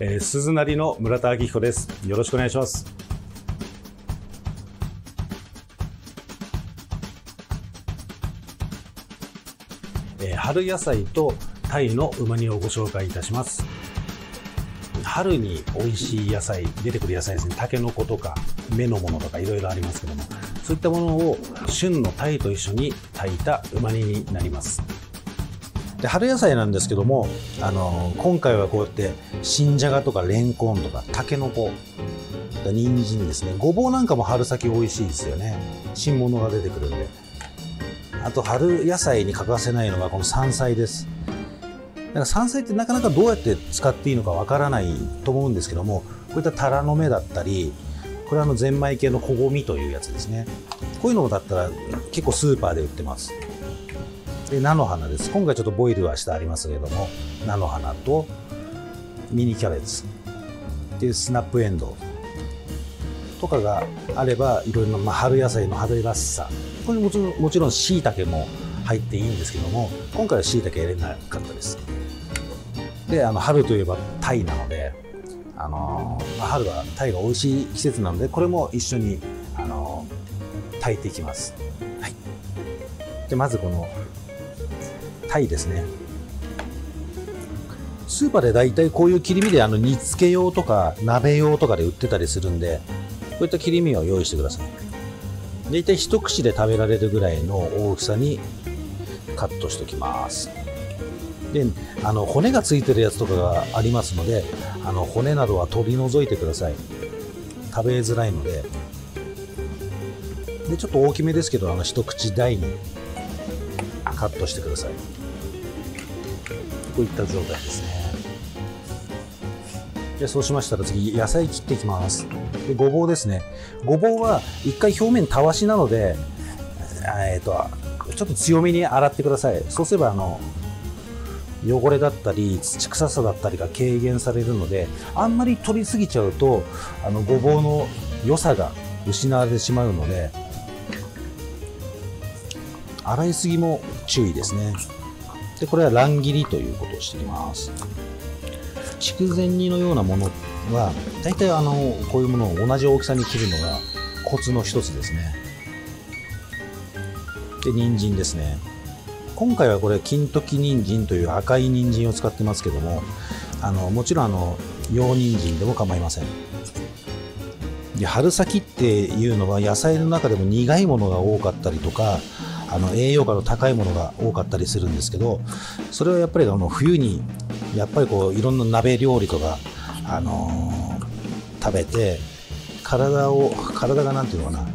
えー、鈴なりの村田明彦です。よろしくお願いします。えー、春野菜とタイの旨煮をご紹介いたします。春に美味しい野菜、出てくる野菜ですね、タケノコとか芽のものとかいろいろありますけども、そういったものを旬のタイと一緒に炊いた旨煮になります。で春野菜なんですけども、あの今回はこうやって新じゃがとかレンコンとかたけのこ人参ですね。ごぼうなんかも春先美味しいですよね。新物が出てくるんで。あと春野菜に欠かせないのがこの山菜です。だから山菜ってなかなかどうやって使っていいのかわからないと思うんですけどもこういったタラの芽だったりこれはあのゼンマイ系のこごみというやつですね。こういうのだったら結構スーパーで売ってます。で菜の花です。今回ちょっとボイルはしてありますけれども菜の花とミニキャベツでスナップエンドウとかがあればいろいろな、まあ、春野菜の春らしさ。これもちろんもちろん椎茸も入っていいんですけども今回は椎茸入れなかったです。であの春といえばタイなのであの、まあ、春はタイが美味しい季節なのでこれも一緒にあの炊いていきます、はい、でまずこのタイですね。スーパーで大体こういう切り身であの煮付け用とか鍋用とかで売ってたりするんでこういった切り身を用意してください。大体一口で食べられるぐらいの大きさにカットしておきます。であの骨がついてるやつとかがありますのであの骨などは取り除いてください。食べづらいので。でちょっと大きめですけどあの一口大にカットしてください。こういった状態ですね。でそうしましたら次野菜切っていきます。でごぼうですね。ごぼうは一回表面たわしなのでえっ、ー、とちょっと強めに洗ってください。そうすればあの汚れだったり土臭さだったりが軽減されるのであんまり取りすぎちゃうとあのごぼうの良さが失われてしまうので洗いすぎも注意ですね。でこれは乱切りということをしています。筑前煮のようなものは大体あのこういうものを同じ大きさに切るのがコツの一つですね。で人参ですね。今回はこれ金時人参という赤い人参を使ってますけどもあのもちろんあの洋人参でも構いません。で春先っていうのは野菜の中でも苦いものが多かったりとかあの栄養価の高いものが多かったりするんですけどそれはやっぱりあの冬にやっぱりこういろんな鍋料理とか、あのー、食べて体を体が何て言うのかな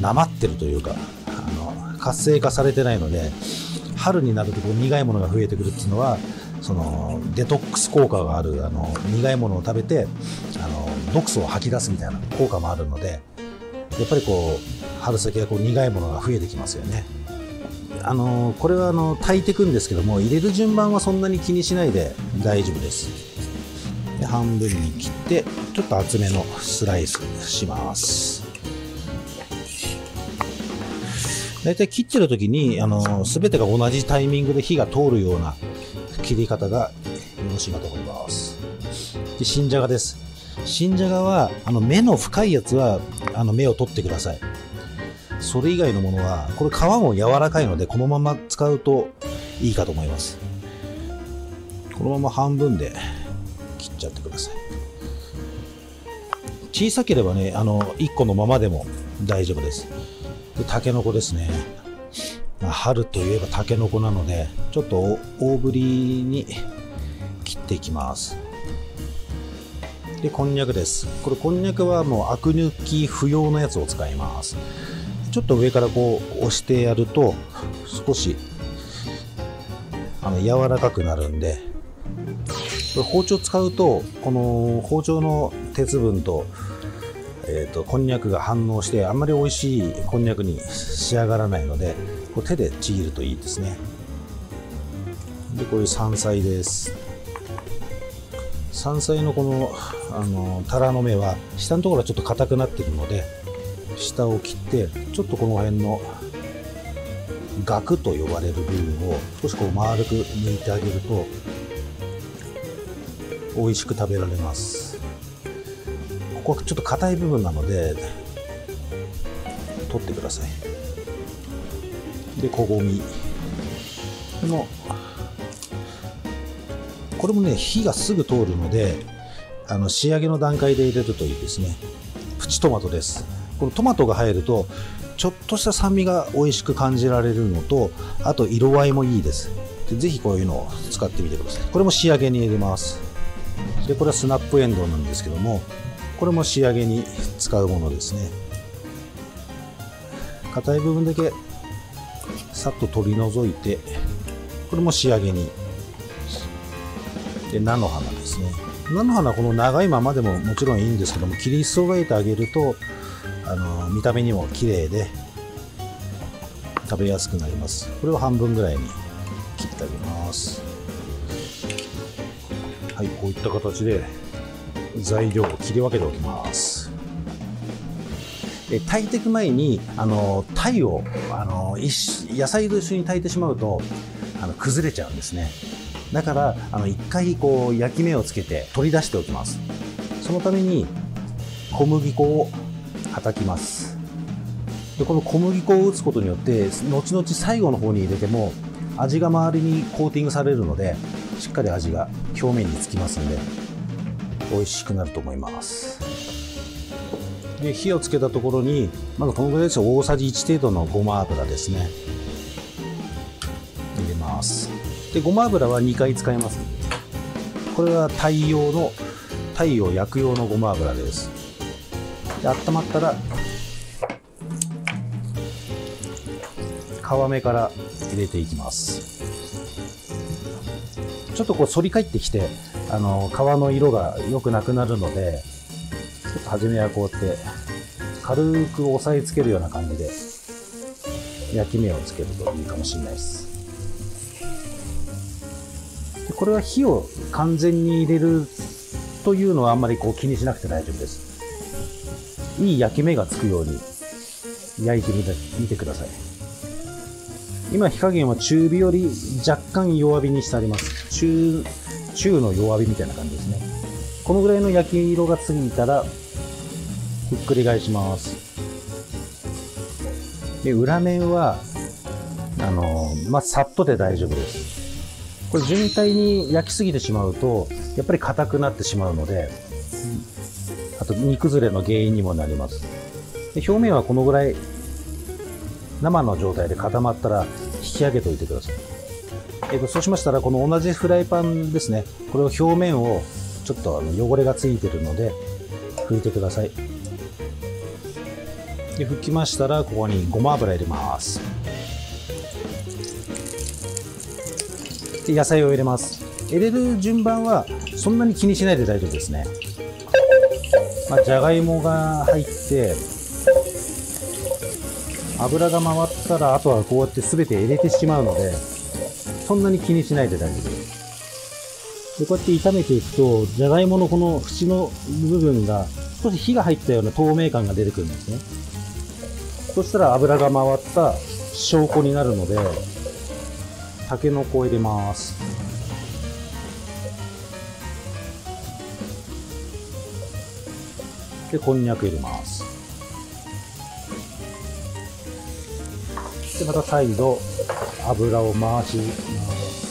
なまってるというかあの活性化されてないので春になるとこう苦いものが増えてくるっていうのはそのデトックス効果があるあの苦いものを食べてあの毒素を吐き出すみたいな効果もあるのでやっぱりこう春先はこう苦いものが増えてきますよね。あのこれはあの炊いていくんですけども入れる順番はそんなに気にしないで大丈夫です。で半分に切ってちょっと厚めのスライスします。大体切ってる時にあの全てが同じタイミングで火が通るような切り方がよろしいかと思います。で新じゃがです。新じゃがはあの目の深いやつはあの目を取ってください。それ以外のものはこれ皮も柔らかいのでこのまま使うといいかと思います。このまま半分で切っちゃってください。小さければねあの1個のままでも大丈夫です。でタケノコですね、まあ、春といえばタケノコなのでちょっと大ぶりに切っていきます。でこんにゃくです。これこんにゃくはもうアク抜き不要のやつを使います。ちょっと上からこう押してやると少しあの柔らかくなるんで包丁使うとこの包丁の鉄分と,、えーと、こんにゃくが反応してあんまり美味しいこんにゃくに仕上がらないのでこう手でちぎるといいですね。でこういう山菜です。山菜のこのあのタラの芽は下のところはちょっと硬くなってるので下を切ってちょっとこの辺の額と呼ばれる部分を少しこう丸く抜いてあげると美味しく食べられます。ここはちょっと硬い部分なので取ってください。でこごみ。このこれもね火がすぐ通るのであの仕上げの段階で入れるといいですね。プチトマトです。このトマトが入るとちょっとした酸味が美味しく感じられるのとあと色合いもいいです。でぜひこういうのを使ってみてください。これも仕上げに入れます。でこれはスナップエンドウなんですけどもこれも仕上げに使うものですね。硬い部分だけさっと取り除いてこれも仕上げに。で菜の花ですね。菜の花この長いままでももちろんいいんですけども切りそえてあげるとあの見た目にも綺麗で食べやすくなります。これを半分ぐらいに切ってあげます。はいこういった形で材料を切り分けておきます。で炊いていく前にあの鯛をあの野菜と一緒に炊いてしまうとあの崩れちゃうんですね。だからあの一回こう焼き目をつけて取り出しておきます。そのために小麦粉をはたきます。でこの小麦粉を打つことによって後々最後の方に入れても味が周りにコーティングされるのでしっかり味が表面につきますんで美味しくなると思います。で火をつけたところにまずこのぐらいです大さじ1程度のごま油ですね。入れます。でごま油は2回使います。これは太陽の太陽焼く用のごま油です。で温まったら皮目から入れていきます。ちょっとこう反り返ってきてあの皮の色が良くなくなるのでちょっと初めはこうやって軽く押さえつけるような感じで焼き目をつけるといいかもしれないです。でこれは火を完全に入れるというのはあんまりこう気にしなくて大丈夫です。いい焼き目がつくように焼いてみてみてください。今火加減は中火より若干弱火にしてあります。中中の弱火みたいな感じですね。このぐらいの焼き色がついたらひっくり返します。で裏面はあのまあ、さっとで大丈夫です。これ全体に焼きすぎてしまうとやっぱり硬くなってしまうのでと煮崩れの原因にもなります。で表面はこのぐらい生の状態で固まったら引き上げておいてください、えー、とそうしましたらこの同じフライパンですね。これを表面をちょっとあの汚れがついてるので拭いてください。で拭きましたらここにごま油入れます。で野菜を入れます。入れる順番はそんなに気にしないで大丈夫ですね。まあ、じゃがいもが入って油が回ったらあとはこうやって全て入れてしまうのでそんなに気にしないで大丈夫。ですでこうやって炒めていくとじゃがいものこの縁の部分が少し火が入ったような透明感が出てくるんですね。そしたら油が回った証拠になるのでたけのこを入れます。でこんにゃく入れます。でまた再度油を回します。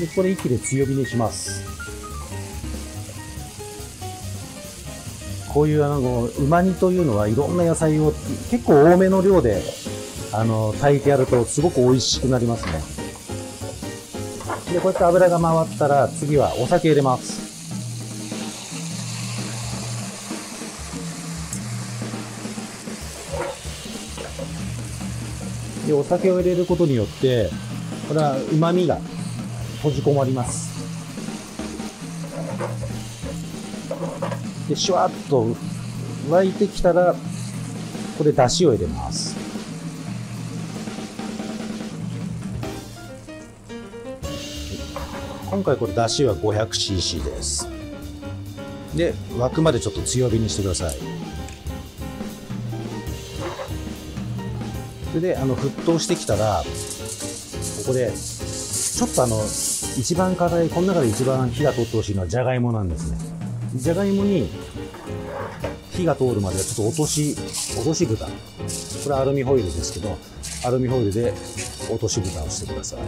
でこれ一気で強火にします。こういうあのうま煮というのはいろんな野菜を結構多めの量であの炊いてやるとすごく美味しくなりますね。でこうやって油が回ったら次はお酒入れます。でお酒を入れることによってこれはうまみが閉じこもります。でシュワッと沸いてきたらこれだしを入れます。今回これだしは 500cc です。で沸くまでちょっと強火にしてください。それであの沸騰してきたらここでちょっとあの一番課題この中で一番火が通ってほしいのはじゃがいもなんですね。じゃがいもに火が通るまでちょっと落とし落とし蓋これはアルミホイルですけどアルミホイルで落とし蓋をしてください。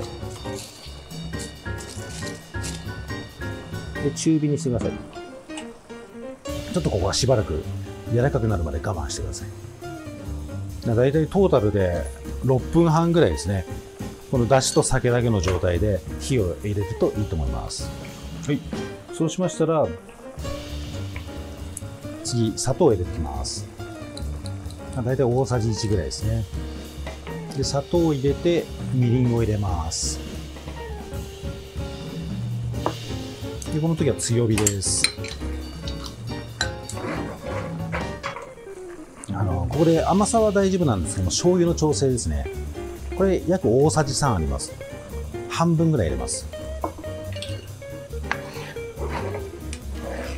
で中火にしてください。ちょっとここはしばらく柔らかくなるまで我慢してください。だいたいトータルで6分半ぐらいですね。このだしと酒だけの状態で火を入れるといいと思います。はい。そうしましたら次砂糖を入れていきます。だいたい大さじ1ぐらいですね。で砂糖を入れてみりんを入れます。でこの時は強火ですここで甘さは大丈夫なんですけども醤油の調整ですね。これ約大さじ3あります。半分ぐらい入れます。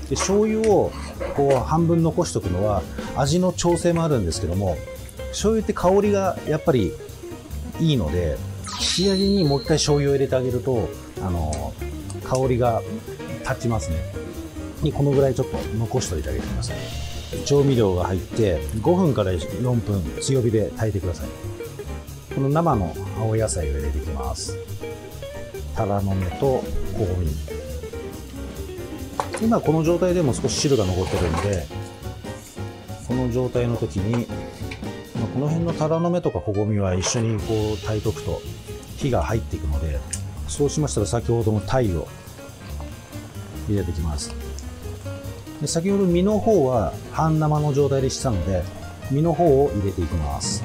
で醤油をこう半分残しとくのは味の調整もあるんですけども醤油って香りがやっぱりいいので仕上げにもう一回醤油を入れてあげるとあの香りが立ちますね。にこのぐらいちょっと残しといてあげてください。調味料が入って5分から4分強火で炊いてください。この生の青野菜を入れていきます。タラの芽とこごみ今この状態でも少し汁が残ってるんでこの状態の時にこの辺のタラの芽とかこごみは一緒にこう炊いとくと火が入っていくのでそうしましたら先ほどの鯛を入れていきます。で先ほど身の方は半生の状態でしたので身の方を入れていきます。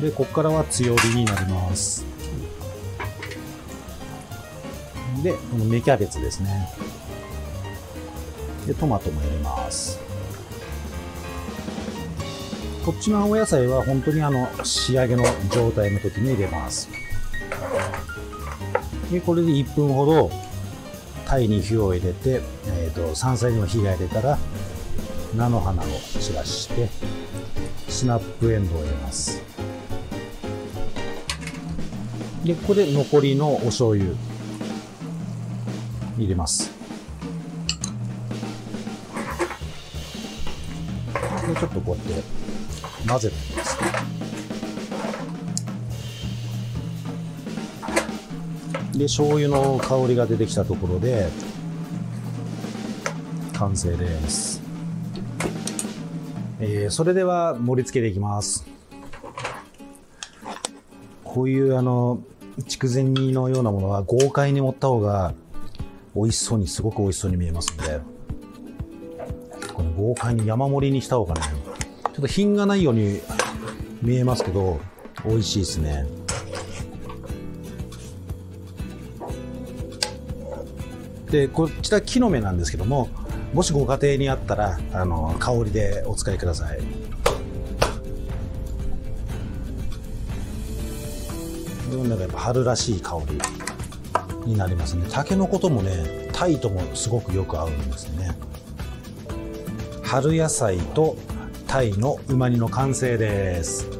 でここからは強火になります。でこの芽キャベツですね。でトマトも入れます。こっちの青野菜は本当にあの仕上げの状態の時に入れます。でこれで1分ほど鯛に火を入れて、えーと、山菜にも火が入れたら菜の花を散らしてスナップエンドウを入れます。でここで残りのお醤油入れます。でちょっとこうやって混ぜてみます。で醤油の香りが出てきたところで完成です、えー、それでは盛り付けていきます。こういうあの筑前煮のようなものは豪快に盛った方が美味しそうにすごく美味しそうに見えますので。これ豪快に山盛りにした方がねちょっと品がないように見えますけど美味しいですね。でこちら木の芽なんですけどももしご家庭にあったらあの香りでお使いください。なんかやっぱ春らしい香りになりますね。たけのこともねタイともすごくよく合うんですね。春野菜とタイのうま煮の完成です。